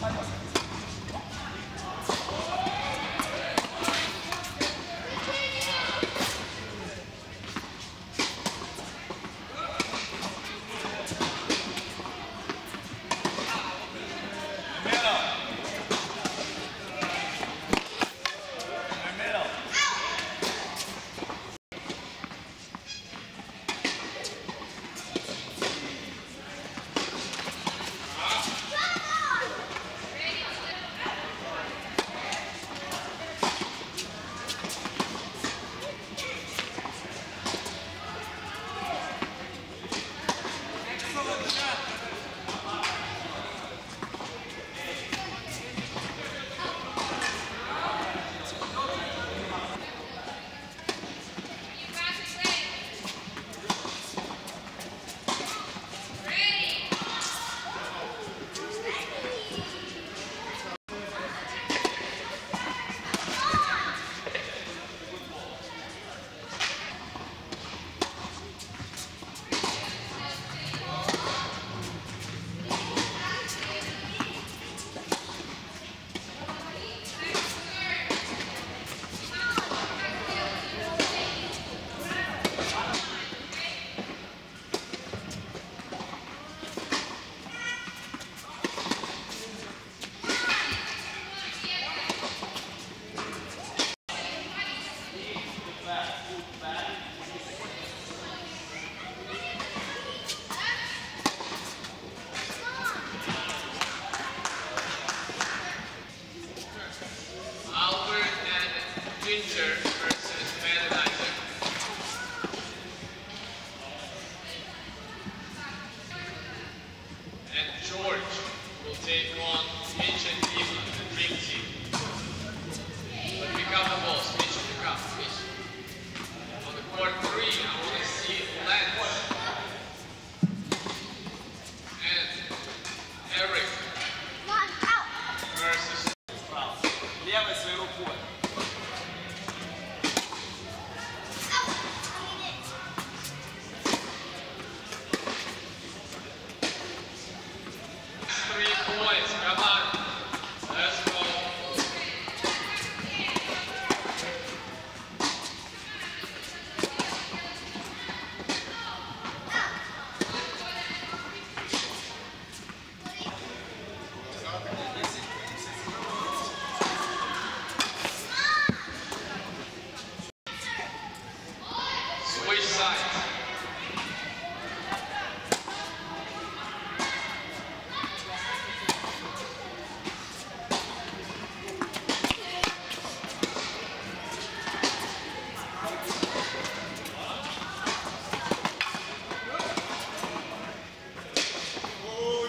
まいります。back, pull back.